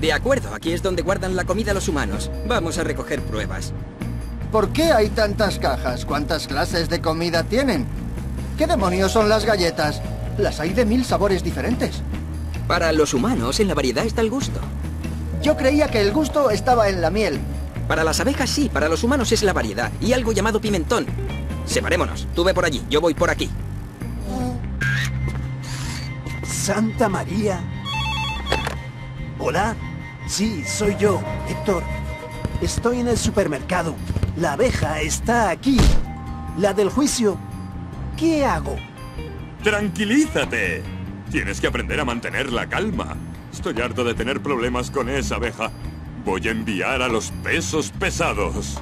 De acuerdo, aquí es donde guardan la comida los humanos. Vamos a recoger pruebas. ¿Por qué hay tantas cajas? ¿Cuántas clases de comida tienen? ¿Qué demonios son las galletas? Las hay de mil sabores diferentes. Para los humanos, en la variedad está el gusto. Yo creía que el gusto estaba en la miel. Para las abejas sí, para los humanos es la variedad y algo llamado pimentón. Separémonos. Tú ve por allí, yo voy por aquí. Santa María. Hola. Sí, soy yo, Héctor. Estoy en el supermercado. La abeja está aquí. La del juicio. ¿Qué hago? Tranquilízate. Tienes que aprender a mantener la calma. Estoy harto de tener problemas con esa abeja. Voy a enviar a los pesos pesados.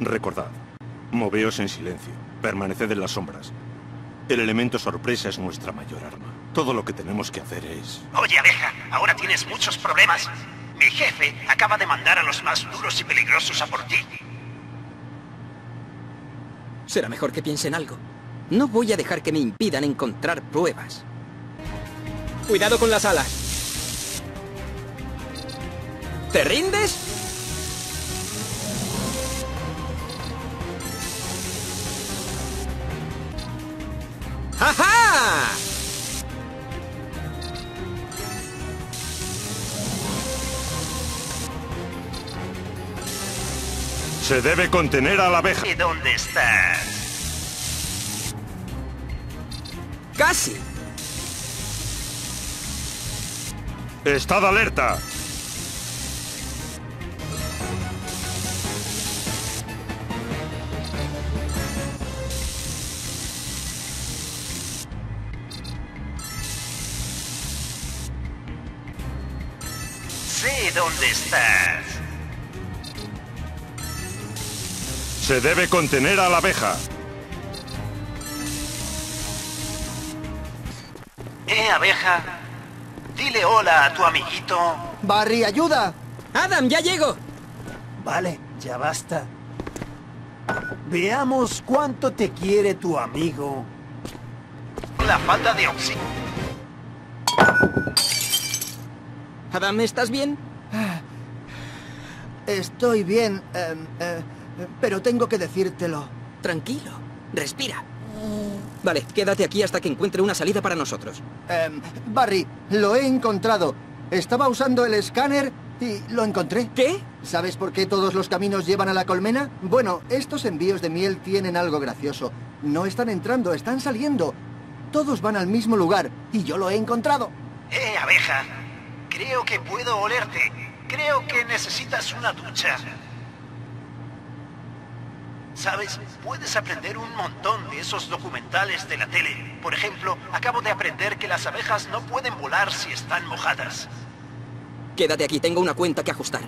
Recordad, moveos en silencio, permaneced en las sombras. El elemento sorpresa es nuestra mayor arma. Todo lo que tenemos que hacer es... Oye, abeja, ahora tienes muchos problemas. Mi jefe acaba de mandar a los más duros y peligrosos a por ti. Será mejor que piensen algo. No voy a dejar que me impidan encontrar pruebas. Cuidado con las alas. ¿Te rindes? Se debe contener a la abeja. ¿Y dónde estás? ¡Casi! Estad alerta. Sé dónde estás. Se debe contener a la abeja. Eh, abeja. Dile hola a tu amiguito. Barry, ayuda. ¡Adam, ya llego! Vale, ya basta. Veamos cuánto te quiere tu amigo. La falta de oxígeno. Adam, ¿estás bien? Estoy bien, em, eh, pero tengo que decírtelo. Tranquilo. Respira. Vale, quédate aquí hasta que encuentre una salida para nosotros. Em, Barry, lo he encontrado. Estaba usando el escáner y lo encontré. ¿Qué? ¿Sabes por qué todos los caminos llevan a la colmena? Bueno, estos envíos de miel tienen algo gracioso. No están entrando, están saliendo. Todos van al mismo lugar y yo lo he encontrado. Eh, abeja. Creo que puedo olerte. Creo que necesitas una ducha. ¿Sabes? Puedes aprender un montón de esos documentales de la tele. Por ejemplo, acabo de aprender que las abejas no pueden volar si están mojadas. Quédate aquí, tengo una cuenta que ajustar.